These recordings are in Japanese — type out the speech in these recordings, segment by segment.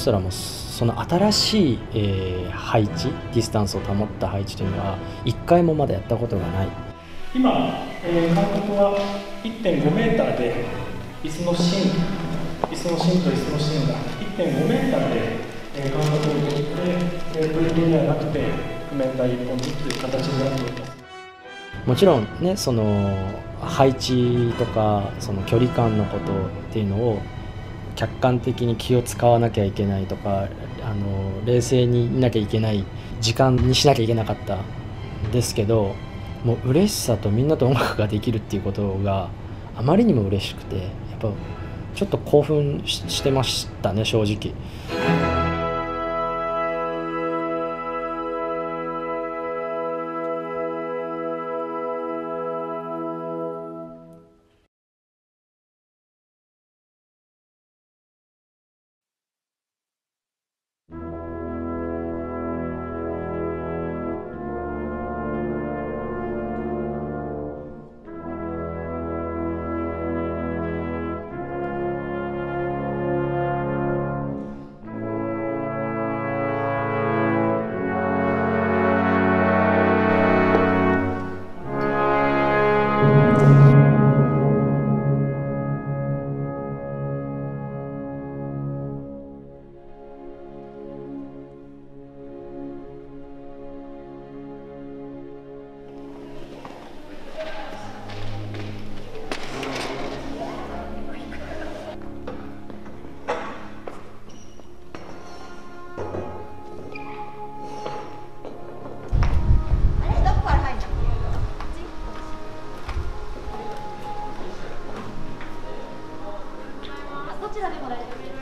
ストラもその新しい、えー、配置ディスタンスを保った配置というのは1回もまだやったことがない。今、えー、監督は1.5メーターで椅子の芯椅子の芯と椅子の芯が1.5メーターで、えー、間隔を取って、えー、ブリブリではなくて譜面台1本ずつという形になっております。もちろんねその配置とかその距離感のことっていうのを客観的に気を使わなきゃいけないとかあの冷静にいなきゃいけない時間にしなきゃいけなかったんですけどもう嬉しさとみんなと音楽ができるっていうことがあまりにも嬉しくてやっぱちょっと興奮してましたね正直。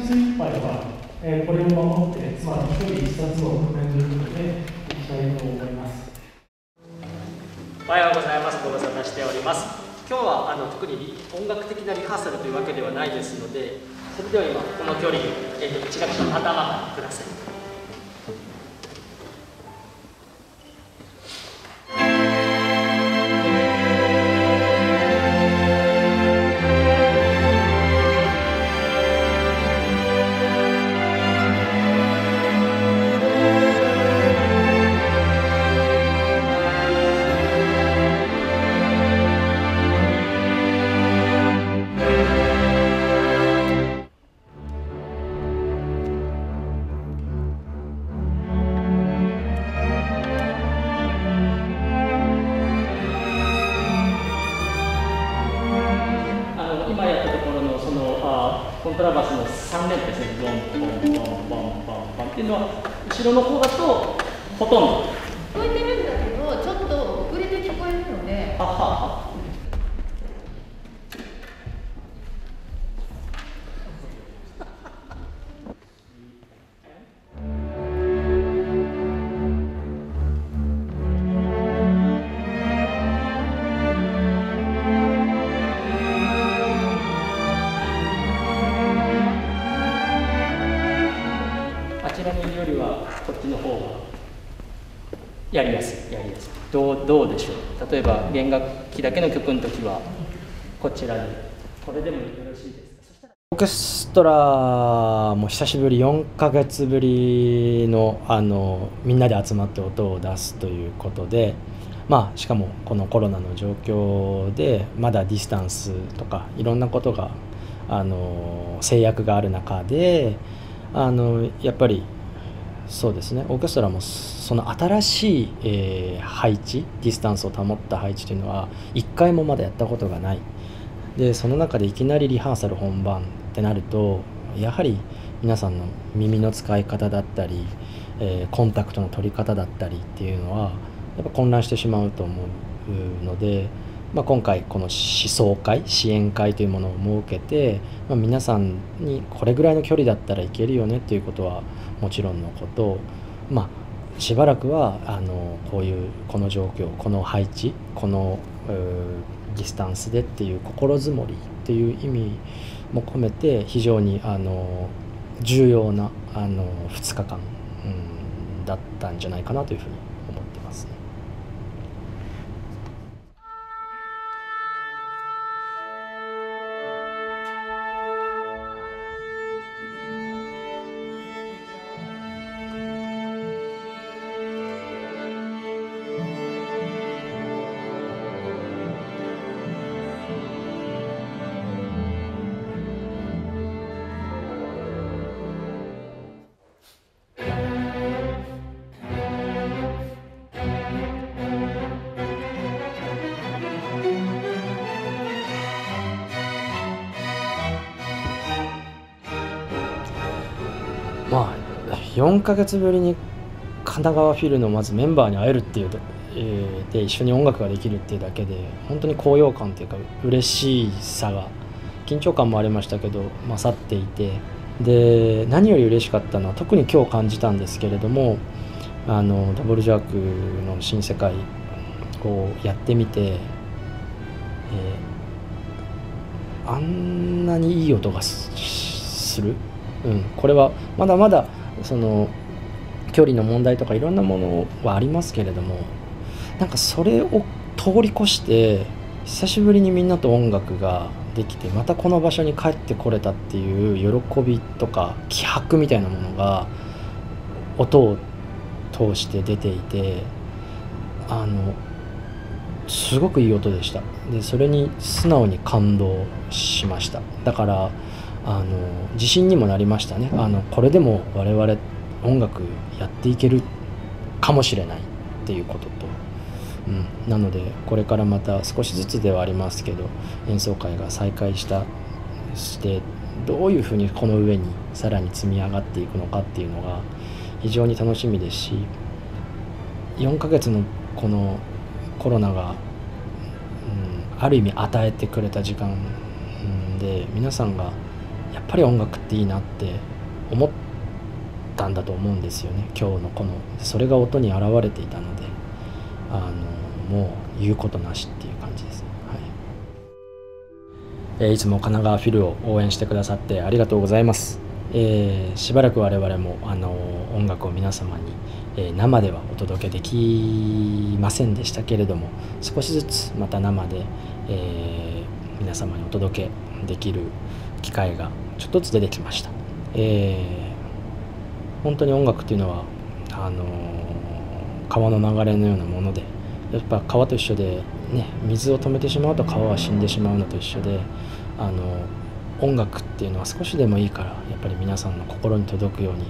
月いっぱいは、えー、これを守ってつまり1人1冊を譜面ということでいきたいと思います。おはようございます。ご無沙汰しております。今日はあの特に音楽的なリハーサルというわけではないですのでそれでは今この距離、えー、1月の頭からください。ントラバスの3連ですねボンボンボンボンボンボンってい。うのは後ろの方だとほとんど聞こえてるんだけどちょっと遅れて聞こえるのではははこっちの方がやりやすいやりやすい。どうどうでしょう。例えば弦楽器だけの曲の時はこちらに。これでもよろしいですか？オーケストラも久しぶり4か月ぶりのあのみんなで集まって音を出すということでまあ、しかもこのコロナの状況でまだディスタンスとかいろんなことがあの制約がある中であのやっぱりそうですね。オーケストラもその新しい、えー、配置ディスタンスを保った配置というのは一回もまだやったことがない。でその中でいきなりリハーサル本番ってなるとやはり皆さんの耳の使い方だったり、えー、コンタクトの取り方だったりっていうのはやっぱ混乱してしまうと思うので、まあ、今回この思想会支援会というものを設けて、まあ、皆さんにこれぐらいの距離だったらいけるよねっていうことはもちろんのこと。まあしばらくはあのこういうこの状況この配置このディスタンスでっていう心づもりっていう意味も込めて非常にあの重要なあの2日間、うん、だったんじゃないかなというふうに4ヶ月ぶりに神奈川フィルのまずメンバーに会えるっていうえー、で一緒に音楽ができるっていうだけで本当に高揚感というか嬉しさが緊張感もありましたけど勝っていてで何より嬉しかったのは特に今日感じたんですけれどもあのダブルジャークの新世界をやってみて、えー、あんなにいい音がする？うん、これはまだまだその距離の問題とかいろんなものはありますけれどもなんかそれを通り越して久しぶりにみんなと音楽ができてまたこの場所に帰ってこれたっていう喜びとか気迫みたいなものが音を通して出ていてあのすごくいい音でした。でそれに素直に感動しました。だからあの自信にもなりましたね。あのこれでも我々音楽やっていけるかもしれないっていうことと、うん、なのでこれからまた少しずつではありますけど演奏会が再開したしてどういうふうにこの上にさらに積み上がっていくのかっていうのが非常に楽しみですし4ヶ月のこのコロナが、うん、ある意味与えてくれた時間で皆さんがっぱり音楽っていいなって思ったんだと思うんですよね。今日のこのそれが音に表れていたので。あのもう言うことなしっていう感じですね、はい。えー、いつも神奈川フィルを応援してくださってありがとうございます、えー、しばらく我々もあの音楽を皆様に、えー、生ではお届けできませんでしたけれども少しずつまた生で、え皆様にお届けできる機会がちょっとずつ出てきました、えー、本当に音楽っていうのはあの川の流れのようなものでやっぱ川と一緒で、ね、水を止めてしまうと川は死んでしまうのと一緒であの音楽っていうのは少しでもいいからやっぱり皆さんの心に届くように、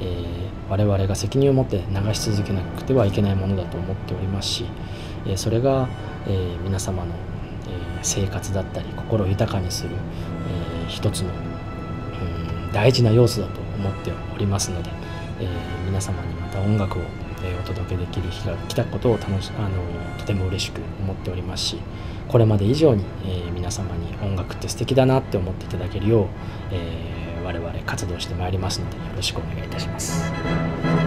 えー、我々が責任を持って流し続けなくてはいけないものだと思っておりますし、え、それが、え、皆様の、え生活だったり心を豊かにする、え一つの大事な要素だと思っておりますので、えー、皆様にまた音楽を、えー、お届けできる日が来たことを楽しあのとても嬉しく思っておりますしこれまで以上に、えー、皆様に音楽って素敵だなって思っていただけるよう、え、我々活動してまいりますのでよろしくお願いいたします。